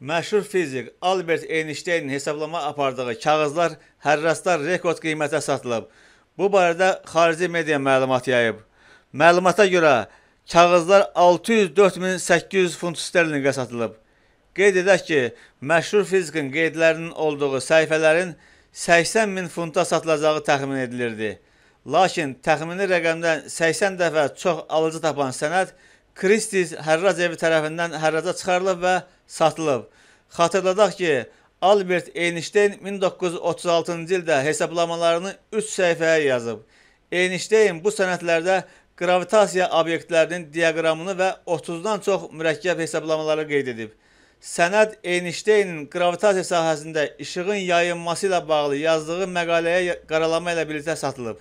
Məşhur fizik Albert Einsteynin hesablama apardığı kağızlar hərraslar rekord qiymətə satılıb. Bu barədə xarici media məlumat yayıb. Məlumata görə kağızlar 604.800 funt sterlinqə satılıb. Qeyd edək ki, məşhur fizikin qeydlərinin olduğu səhifələrin 80 min funta satılacağı təxmin edilirdi. Lakin təxmini rəqəmdən 80 dəfə çox alıcı tapan sənəd Christie's hərrac evi tərəfindən hərraca çıxarılıb və satılıb. Xatırladaq ki, Albert Einstein 1936-cı ildə hesablamalarını 3 səhifəyə yazıb. Einstein bu sənədlərdə qravitasiya obyektlərinin diaqramını və 30-dan çox mürəkkəb hesablamaları qeyd edib. Sənəd Einsteinin qravitasiya sahəsində işığın yayınması ilə bağlı yazdığı məqaləyə qaralama ilə birlikdə satılıb.